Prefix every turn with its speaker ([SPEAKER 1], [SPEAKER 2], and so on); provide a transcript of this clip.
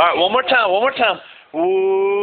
[SPEAKER 1] All right, one more time, one more time. Woo.